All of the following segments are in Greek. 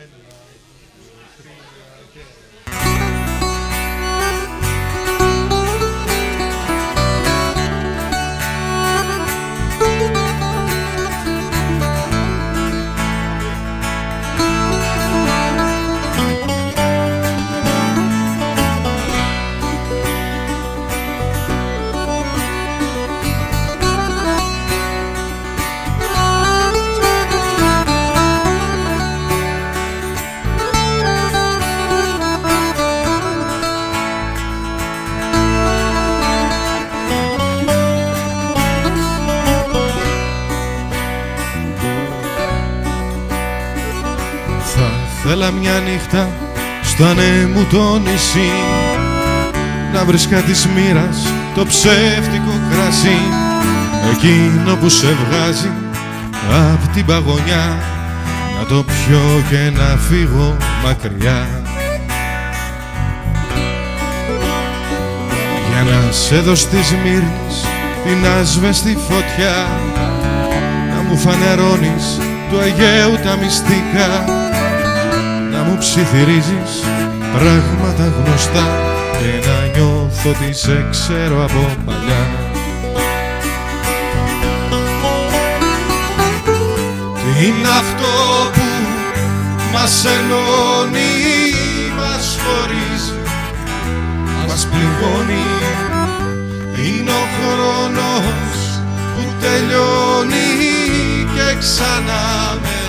and I feel again. Θέλα μια νύχτα στο ανέμου το νησί να βρεις κάτι μοίρας το ψεύτικο κρασί. Εκείνο που σε βγάζει απ' την παγωνιά να το πιω και να φύγω μακριά. Για να σε δω στη Σμύρνης την άσβεστη φωτιά να μου φανερώνεις του Αγίου τα μυστικά. να μου ψιθυρίζεις πράγματα γνωστά και να νιώθω ότι σε ξέρω από παλιά. Τι είναι αυτό που μας ενώνει, μας χωρίζει, μας πληγώνει. Είναι ο χρόνος που τελειώνει και ξανά με, με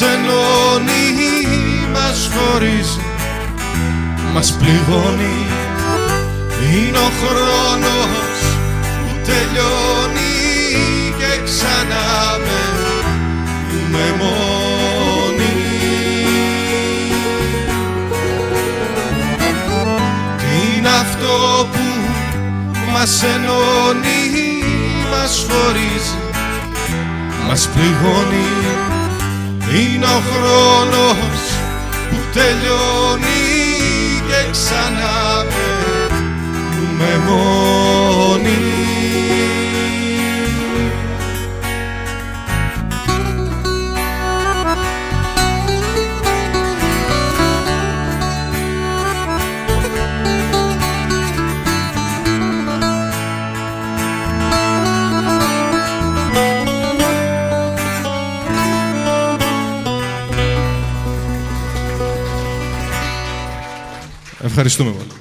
μας ενώνει, μας χωρίζει, μας πληγώνει. Είναι ο χρόνος που τελειώνει και ξανά με, με μόνη Τι είναι αυτό που μας ενώνει, μας χωρίζει μας πληγώνει Είναι ο χρόνος που τελειώνει και ξανά με μόνη Ευχαριστούμε πολύ.